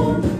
Lord.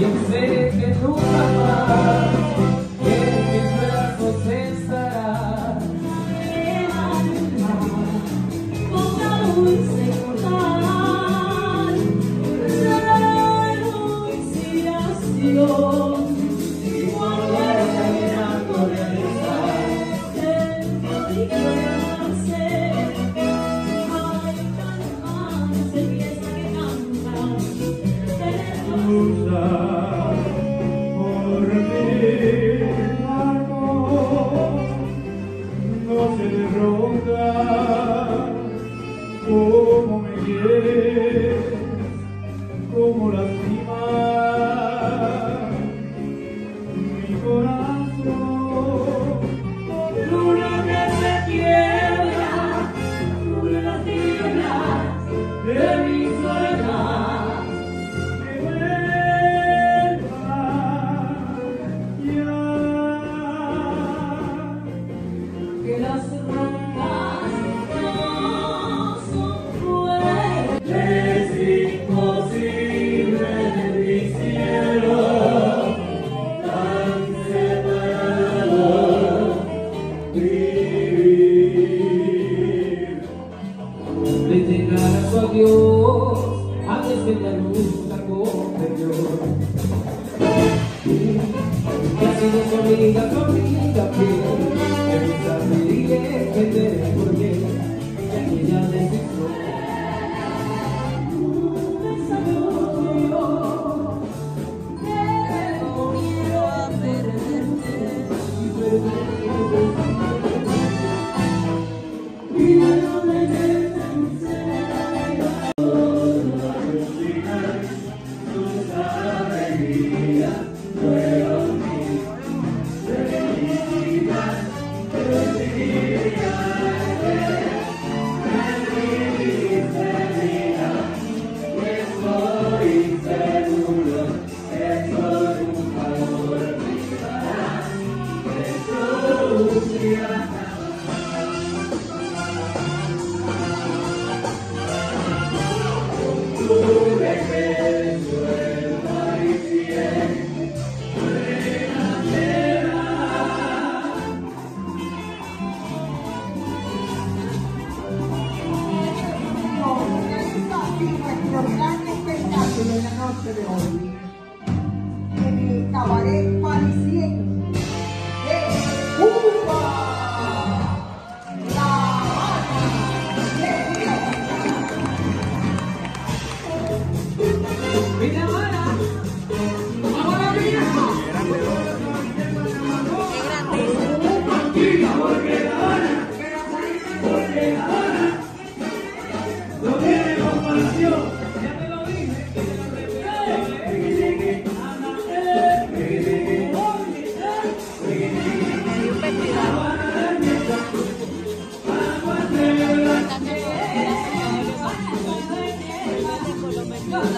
sé que nunca más por Oye,